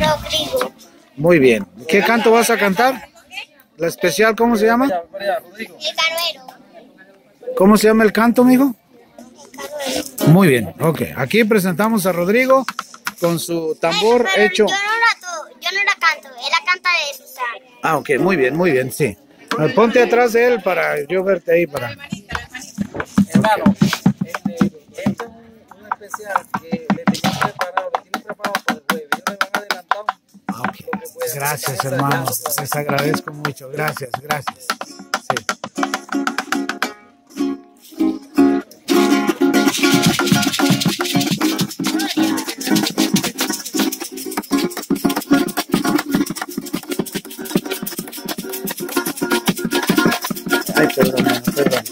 Rodrigo. Muy bien. ¿Qué canto vas a cantar? ¿La especial cómo se llama? El caruero. ¿Cómo se llama el canto, mijo? Muy bien, ok. Aquí presentamos a Rodrigo con su tambor Pero hecho. Yo no, la to- yo no la canto, él la canta de Susana. Ah, ok, muy bien, muy bien, sí. Ponte atrás de él para yo verte ahí para. Hermano, este, esto es un, un especial que le Gracias, hermano. Les agradezco mucho. Gracias, gracias. Ay, perdón, perdón,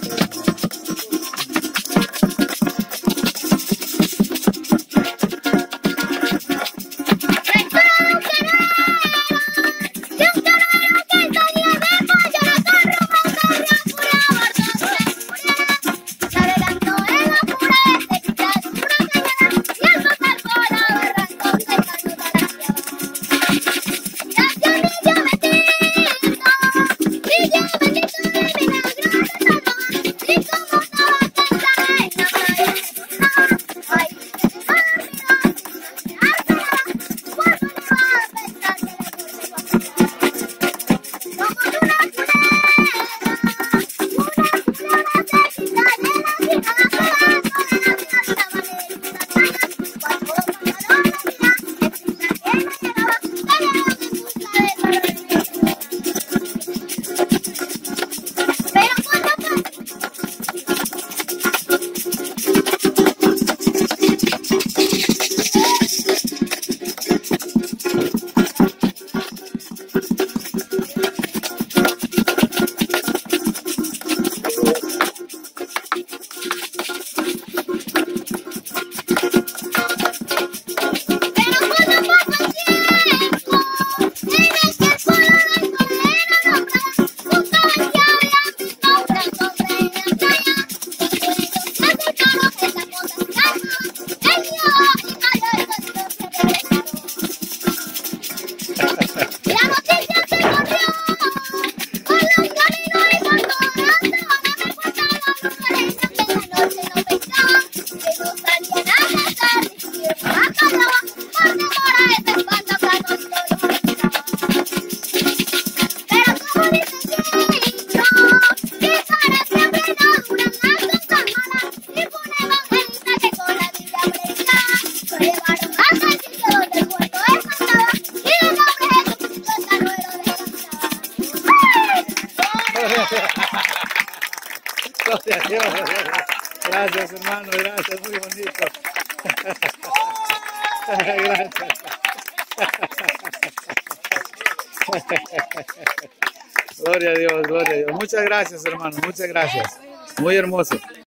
Gracias, hermano. Gracias, muy bonito. Gracias. Gloria a Dios, gloria Dios. Muchas gracias, hermano. Muchas gracias. Muy hermoso.